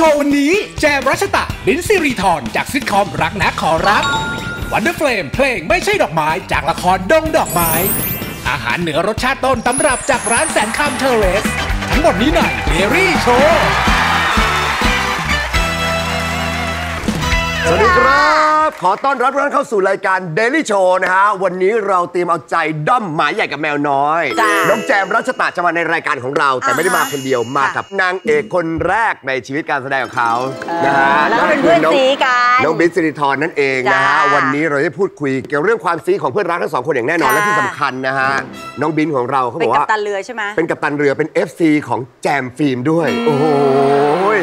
โชว์วันนี้ แจมรัชตะ ลินซิริทรจากซิทคอมรักนะขอรับ Wonderframe เพลงไม่ใช่ดอกไม้จากละครดงดอกไม้ อาหารเหนือรสชาติต้นตำรับจากร้านแสนคำเทอเรส ทั้งหมดนี้ใน Daily Show สวัสดีครับ ขอต้อนรับทุกท่านเข้าสู่รายการ Daily Show นะฮะ วันนี้เราเตรียมเอาใจด้อมหมาใหญ่กับแมวน้อย จ้าน้องแจมรัชตะจะมาในรายการของเรา แต่ไม่ได้มาคนเดียว มากับนางเอกคนแรกในชีวิตการแสดงของเขา นะฮะแล้วก็เป็นเพื่อนงซีกันน้องบิ๊กสิริธรนั่นเองนะฮะ จ้าวันนี้เราได้พูดคุยเกี่ยวเรื่องความซีของเพื่อนรักทั้งสองคนอย่างแน่นอนค่ะและที่สำคัญนะฮะ น้องบินของเราเขาบเป็นอกกัปว่า ตันเรือใช่ไหม เป็นกัปตันเรือเป็น FC ของแจมฟิล์มด้วย โอ้โห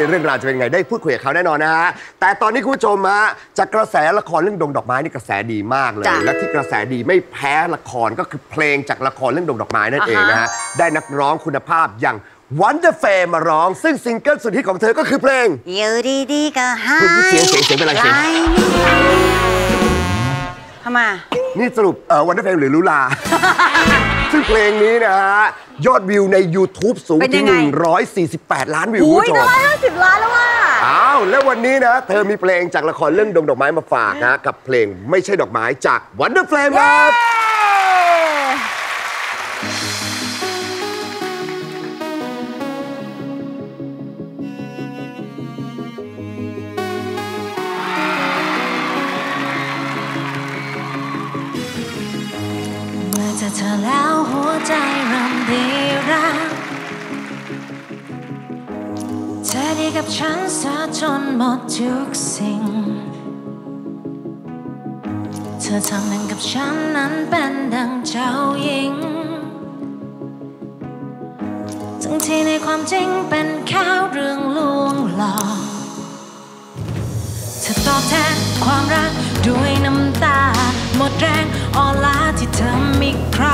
เรื่องราวจะเป็นไงได้พูดคุยกับเขาแน่นอนนะฮะ แต่ตอนนี้คุณผู้ชมฮะจากกระแสละครเรื่องดงดอกไม้นี่กระแสดีมากเลย จ้ะและที่กระแสดีไม่แพ้ละครก็คือเพลงจากละครเรื่องดงดอกไม้นั่นเองนะฮะได้นักร้องคุณภาพอย่างวันเดอร์เฟมาร้อง ซึ่งซิงเกิลสุดฮิตของเธอก็คือเพลง อยู่ดีๆก็หายเสียงเสียงเสียงเป็นอะไรเสียงลนี่ทำไมนี่สรุปเออวันเดอร์เฟมหรือลุลา ซึ่งเพลงนี้นะฮะ ยอดวิวใน YouTube สูงเป็นถึยังงไง 148 ล้านวิวอุ้คุณยผู้ชจะมร้อยห้าสิบล้านแล้วว่ะอ้าวแล้ววันนี้นะ เธอมีเพลงจากละครเรื่องดงดอกไม้มาฝากนะ กับเพลงไม่ใช่ดอกไม้จาก Wonder Flame ครับเมื่อเจอเธอแล้วหัวใจริ่มดีรัก ธอดีกับฉันซะจนหมดทุกสิ่ง เธอทำหนึ่งกับฉันนั้นเป็นดังเจ้าหญิงทั้งที่ในความจริงเป็นแค่เรื่องลวงหลอกเธอตอบแทนความรักด้วยน้ำตา หมดแรงอ่อนล้าที่เธอมีใคร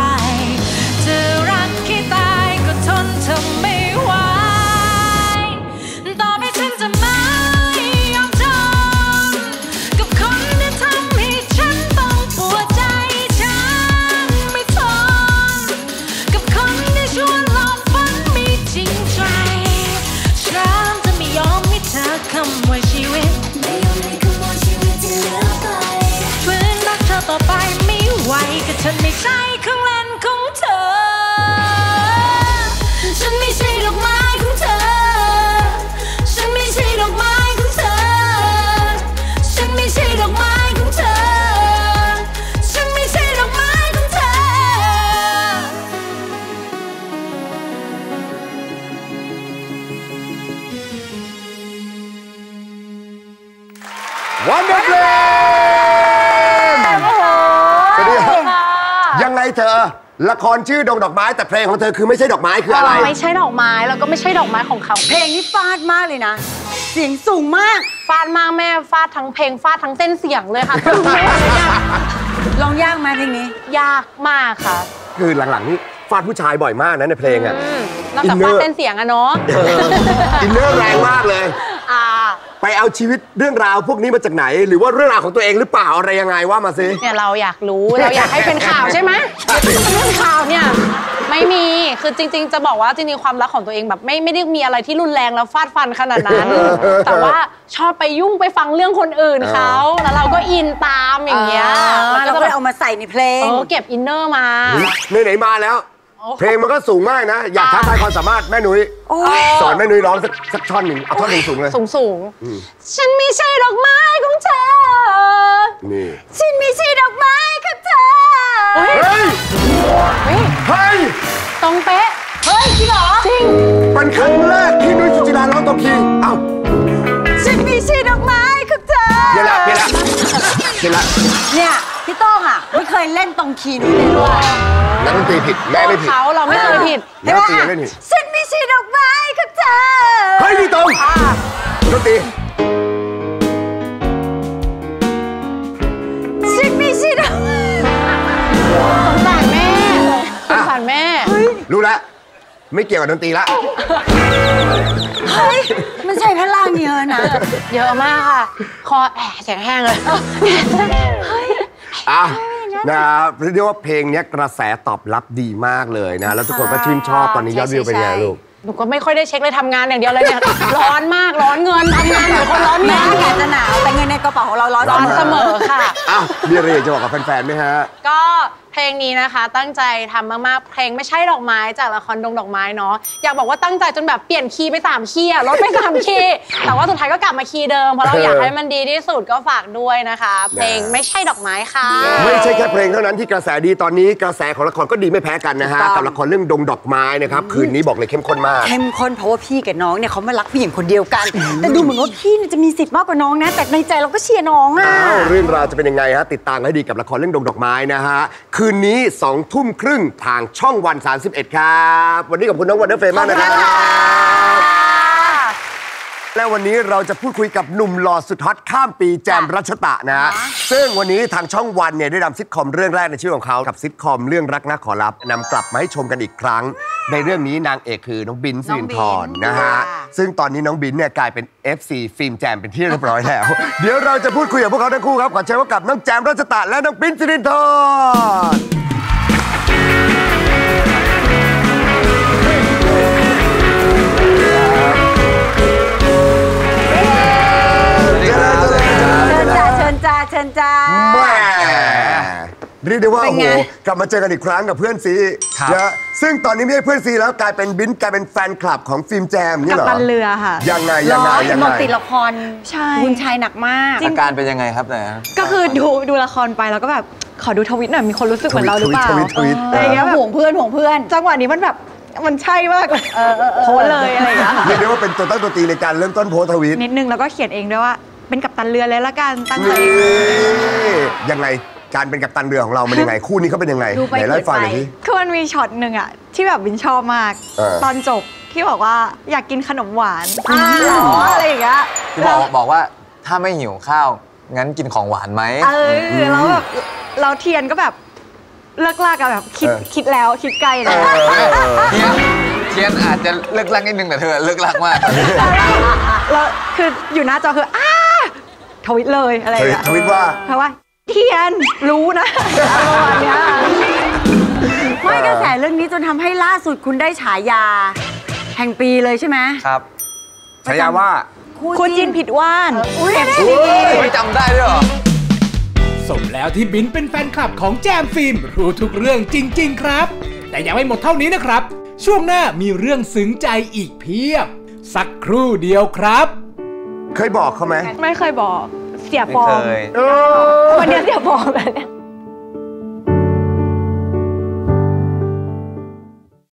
ยังไงเธอ ละครชื่อดงดอกไม้แต่เพลงของเธอคือไม่ใช่ดอกไม้คืออะไร ไม่ใช่ดอกไม้แล้วก็ไม่ใช่ดอกไม้ของเขา เพลงนี้ฟาดมากเลยนะ เสียงสูงมาก ฟาดมากแม่ฟาดทั้งเพลงฟาดทั้งเส้นเสียงเลยค่ะคือแม่เลยอะลองยากไหมเพลงนี้ ยากมากค่ะ คือหลังๆนี่ฟาดผู้ชายบ่อยมากนะในเพลงอะอืมนอกจากฟาดเส้นเสียงอะเนาะเอออินเนอร์แรงมากเลยอ่า ไปเอาชีวิตเรื่องราวพวกนี้มาจากไหน หรือว่าเรื่องราวของตัวเองหรือเปล่าอะไรยังไงว่ามาสิเนี่ยเราอยากรู้เราอยากให้เป็นข่าวใช่ไหมเรื่องข่าวเนี่ยไม่มีคือจริง ๆ จะบอกว่าจริงๆความรักของตัวเองแบบไม่ไม่ได้มีอะไรที่รุนแรงแล้วฟาดฟันขนาดนั้น แต่ว่าชอบไปยุ่งไปฟังเรื่องคนอื่นเขาแล้วเราก็อินตามอย่างเงี้ยเราแล้วก็ก็เลแบยบเอามาใส่ในเพลงเออเก็บอินเนอร์มาไหนๆมาแล้วโอ้ เพลงมันก็สูงมากนะ อยากท้าทายความสามารถแม่นุ้ยโอ้ยสอนแม่นุ้ยร้องสักสักท่อนหนึ่งเอาท่อนหนึ่งสูงเลยสูงสูงๆฉันไม่ใช่ดอกไม้ของเธอนี่ฉันไม่ใช่ดอกไม้ของเธอเฮ้ยเฮ้ยเฮ้ยเฮ้ยตรงเป๊ะเฮ้ยจริงเหรอจริงเป็นครั้งแรกที่นุ้ยสุจิราร้องตรงคีย์เอ้าฉันไม่ใช่ดอกไม้ของเธอเพี้ยนละเพี้ยนละเพี้ยนละเนี่ยพี่โต้งอะไม่เคยเล่นตรงคีย์นี้เลยด้วย นักดนตรีผิดแม่ไม่ผิดเขาเราไม่เคยผิดนักดนตรียังไม่ผิดฉันไม่ใช่ดอกไม้ของเธอเฮ้ยนี่ตรงดนตรีฉันไม่ใช่ดอกสงสารแม่สงสารแม่ รู้แล้วไม่เกี่ยวกับดนตรีละเฮ้ย มันใช้พลังเยอะนะ เยอะมากค่ะ คอแอะเสียงแห้งเลยอะ นะครับเรียกว่าเพลงเนี้ยกระแสตอบรับดีมากเลยนะ แล้วทุกคนก็ชื่นชอบตอนนี้ยอดวิวเป็นไงลูก หนูก็ไม่ค่อยได้เช็คเลยทำงานอย่างเดียวเลยเนี่ย ร้อนมากร้อนเงินทำงานเหมือนคนร้อนแม้เงินอากาศจะหนาวแต่เงินในกระเป๋าของเราร้อนร้อนเสมอค่ะ อ้าวมีอะไรอยากจะบอกกับแฟนๆไหมฮะ ก็ เพลงนี้นะคะ ตั้งใจทำมากๆ เพลงไม่ใช่ดอกไม้จากละครดงดอกไม้เนาะอยากบอกว่าตั้งใจจนแบบเปลี่ยนคีย์ไปสามคีย์อะลดไปสามคีย์แต่ว่าสุดท้ายก็กลับมาคีย์เดิมเพราะเราอยากให้มันดีที่สุดก็ฝากด้วยนะคะ เพลงไม่ใช่ดอกไม้ค่ะ ไม่ใช่แค่เพลงเท่านั้นที่กระแสดีตอนนี้กระแสของละครก็ดีไม่แพ้กันนะฮะกับละครเรื่องดงดอกไม้นะครับคืนนี้บอกเลยเข้มข้นมากเข้มข้นเพราะว่าพี่กับน้องเนี่ยเขาไม่รักผู้หญิงคนเดียวกัน แต่ดูเหมือนว่าพี่เนี่ยจะมีสิทธิ์มากกว่าน้องนะแต่ในใจเราก็เชียร์น้องอะอ้าวเรื่องราวจะเป็นยังไงฮะติดตามให้ดีกับละครเรื่องดงดอกไม้นะฮะคืนนี้2ทุ่มครึ่งทางช่องวัน 31 ครับ วันนี้ขอบคุณน้อง Wonderframe มากนะครับและวันนี้เราจะพูดคุยกับหนุ่มหล่อสุดฮอตข้ามปีแจมรัชตะนะฮะซึ่งวันนี้ทางช่องวันเนี่ยได้นำซิทคอมเรื่องแรกในชีวิตของเขากับซิทคอมเรื่องรักนะขอรับนำกลับมาให้ชมกันอีกครั้ง ในเรื่องนี้นางเอกคือน้องบินสิรินทรนะฮะ ซึ่งตอนนี้น้องบินเนี่ยกลายเป็น FC ฟิล์มแจมเป็นที่เรียบร้อยแล้ว เดี๋ยวเราจะพูดคุยกับพวกเขาทั้งคู่ครับขอเชิญพบกับน้องแจมรัชตะและน้องบินสิรินทร เรียกได้ว่าเป็โอ้นโหไงกลับมาเจอกันอีกครั้งกับเพื่อนซีครับนะซึ่งตอนนี้ไม่ใช่เพื่อนซีแล้วกลายเป็นบินกลายเป็นแฟนคลับของฟิล์มแจมนี่เหรอกัปตันเรือค่ะยังไงยังไงยังหมไงดติดละครใช่คุณชายหนักมากอาการเป็นยังไงครับเนี่ยก็คือดูดูละครไปแล้วก็แบบขอดูทวิตหน่อยมีคนรู้สึกเหมือนเราหรือเปล่าทวิตทวิตทวิตอะไรอย่างเงี้ยแบบห่วงเพื่อนห่วงเพื่อน จังหวะนี้มันแบบมันใช่มากเลยโพสต์เลยอะไรอย่างเงี้ยค่ะเรียกได้ว่าเป็นตัวตั้งตัวตีในการเริ่มต้นโพสต์ทวิตนิดนึงแล้วก็เขียนเองด้วยว่าเป็นกัปตันเรือเลยละกันตั้งใจนี่ยังไง การเป็นกัปตันเรือของเรามันยังไง คู่นี้เขาเป็นยังไงดูไปไหนเล่าให้ฟังหน่อยเกิสิดไปคือมันมีช็อตหนึ่งอะที่แบบบินชอบมาก เออ ตอนจบที่บอกว่าอยากกินขนมหวานหรออะไรอย่างเงี้ยที่บอกบอกว่าถ้าไม่หิวข้าว งั้นกินของหวานไหม เออแล้วแบบเราเทียนก็แบบเลิ่กลั่กอะแบบคิดคิดแล้วคิดไกลแล้ว เทียนเทียนอาจจะเลิ่กลั่กนิดนึงแต่เธอเลิ่กลั่กมาก แล้วคืออยู่หน้าจอคืออ้าทวิตเลยอะไรอย่างเงี้ยทวิตว่า เพราะว่า เทียนรู้นะประมาณเนี้ยไม่กระแสเรื่องนี้จนทำให้ล่าสุดคุณได้ฉายา แห่งปีเลยใช่ไหมครับฉายาว่าคุณจินผิดว่านอุ้ยไม่จำได้ด้วยเหรอ สมแล้วที่บินเป็นแฟนคลับของแจมฟิล์มรู้ทุกเรื่องจริง ๆ ครับ แต่ยังไม่หมดเท่านี้นะครับ ช่วงหน้ามีเรื่องซึ้งใจอีกเพียบ สักครู่เดียวครับ เคยบอกเขาไหม ไม่เคยบอก เสียไม่ฟอเคร์มยเออวันเนี้ยเสียฟอร์มแบบเนี้ย